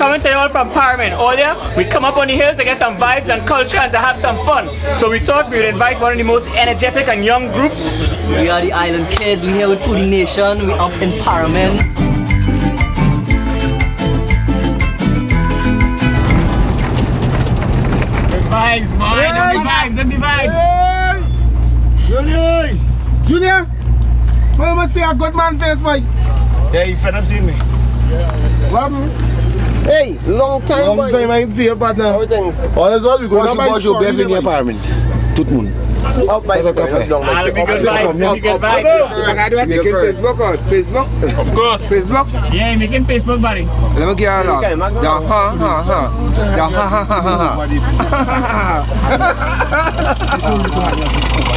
coming to you all from Paramin. Earlier, oh, we come up on the hill to get some vibes and culture and to have some fun. So we thought we would invite one of the most energetic and young groups. We are the Island Kidz. We're here with Foodie Nation. We up in Paramin. Good vibes, boy. Good vibes, good vibes. Junior! Junior! Come and see a good man face, boy. Yeah, you fed up seeing me. What happened? Hey, long time, Long boy. time I ain't see you, partner. How things? All is well, we go Moi, je bois, j'ai bien fini par Tout le monde. Up by Ça, ça, square, café. not long, Ah, like, let me up good by vibes, let me good vibes. Making Facebook out. Facebook? Of course. Facebook? Yeah, making Facebook, buddy. Let me get along. Okay, Mac- Yeah, ha, ha, ha. Yeah, ha, ha, ha, ha, ha.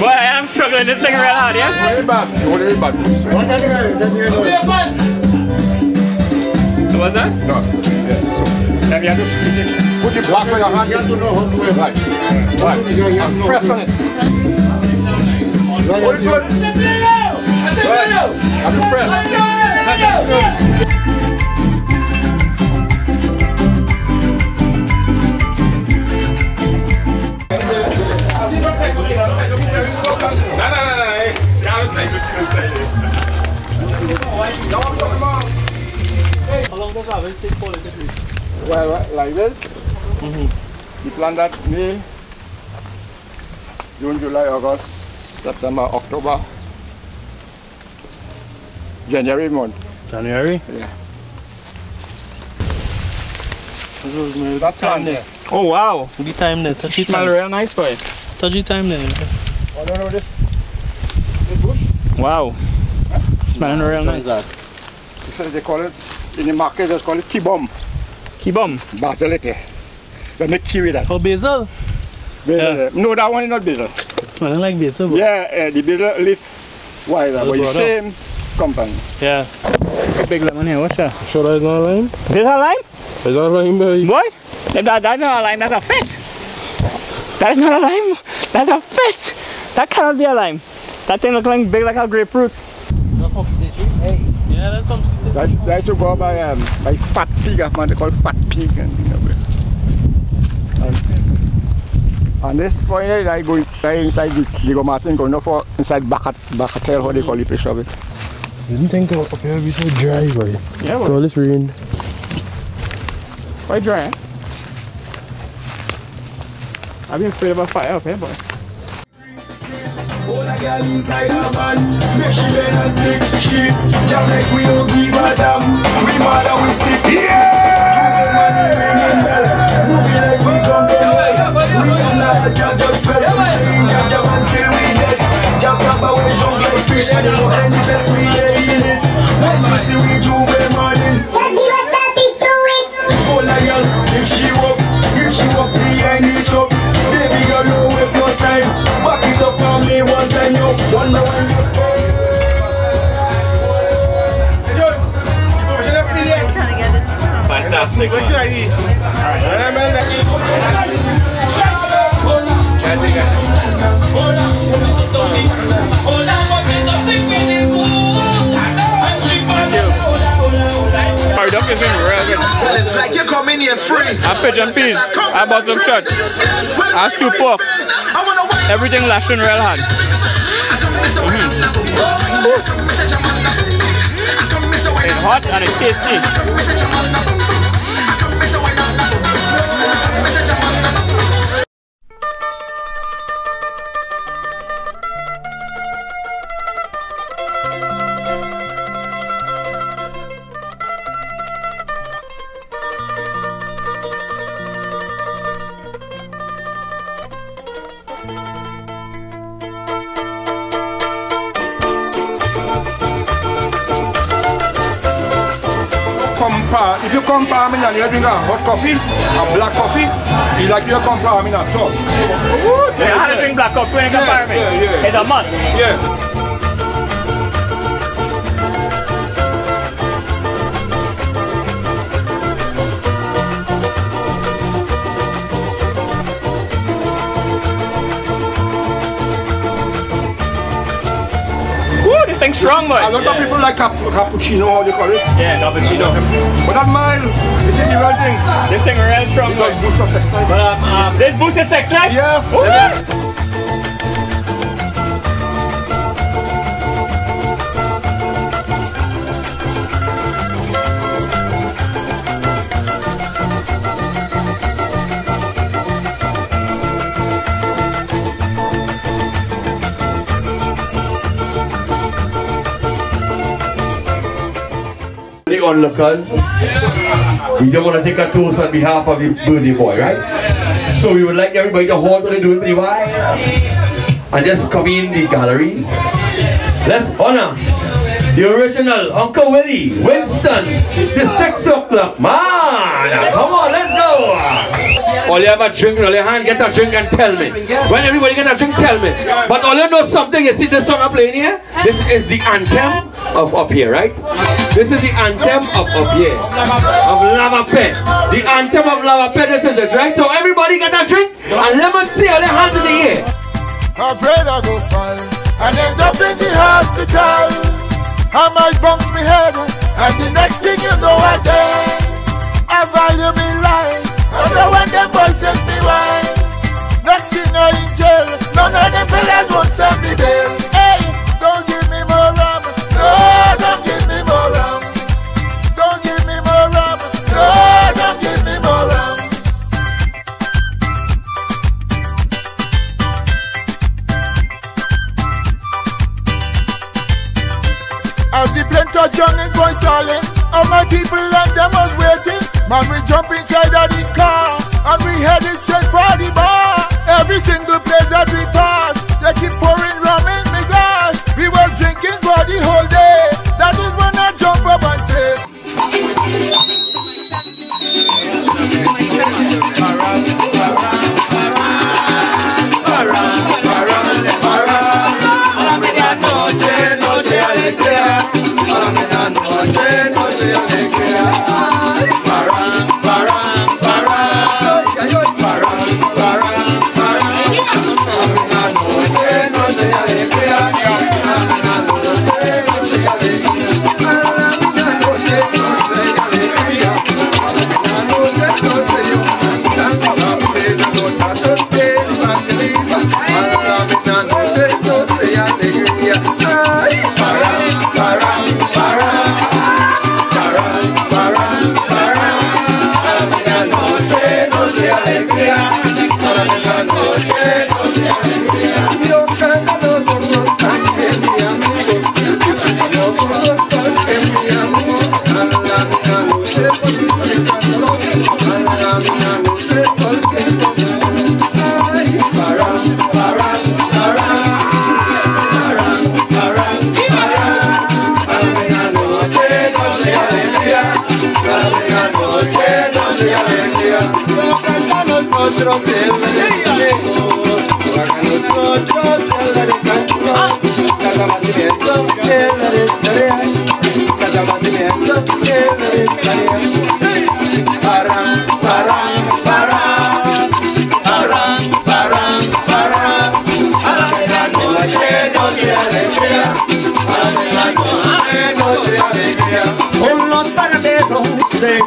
there, girl, you be like say I'm Alright. The way you carry me, babe, oh, I know the Boy, I am struggling this thing real hard, yes? So what's that? No. Yeah, so. you have to Put it back on your hand. You have to know how to do it right. Right. Press on it. Hold it good. Right. Have to press. Well, like this. Hmm. You plant that May, June, July, August, September, October, January month. January? Yeah. That plant there. Oh, wow. We time there. Touchy Smell time. real nice, boy. Touchy time there. I don't know this. This bush. Wow. Smelling real nice. This is, they call it, in the market, they call it kibom. Kibom. Basilike. They make tea with that. Oh, basil. Basil. No, that one is not basil. It's smelling like basil. bro. Yeah, uh, the basil leaf wider, but the same company. Yeah. Big lemon here, what's that? Sure that is not lime? This a lime? Is that lime, boy? Boy, if that, that's not a lime, that's a fit. That is not a lime, that's a fit. That cannot be a lime. That thing look like big like a grapefruit. Yeah, that comes. That, that should go by, um, by fat pig, man, they call it fat pig. And, you know, and, and this point here, I go inside the, the go Martin, go no for inside back at, back at how they call the fish of it. Didn't think up here would be so dry, boy. Yeah, boy. All this rain. Quite dry, eh? I've been afraid of a fire up here, boy. All a girl inside a man Make she and stick to shit. Jam like we don't give a damn. We mad and we sick. Yeah Fantastic, man. Our duck has been real good. It's like you come in here free I pigeon peas. I bought some shots. I stew pork. Everything lashing real hard. It's hot and it's tasty. If you compare me and you drink a hot coffee, a black coffee, you like you compare me not so. Yeah, how to drink black coffee when you compare me? yeah, yeah. It's a must. Yeah. This thing's. A lot of people like cap cappuccino, how they call it. Yeah, cappuccino. But that mile, you see the real thing. This thing real strong, It boy. does boost your sex life. But um, um, this boosts your sex life? Woo! Onlookers. We just want to take a toast on behalf of the birthday boy, right? So we would like everybody to hold what they're doing for the and just come in the gallery. Let's honor the original Uncle Willie, Winston, the six o'clock man. Come on, let's go. All you have a drink, all your hand, get a drink and tell me. When everybody get a drink, tell me. But all you know something, you see this song I'm playing here? This is the anthem of up here, right? This is the anthem of up here. Of Lava Pet. The anthem of Lava Pet, this is it, right? So everybody get a drink and let me see all your hands in the air. afraid I go fall and end up in the hospital. I might bounce me head, and the next thing you know I dead. I value me life, I when them boys take me wine. Next thing I in jail, none of them fellas won't send me bail. People and them was waiting. Man, we jump inside of the car And we headed straight for the bar. Every single place that we pass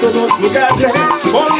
Con los lugares, con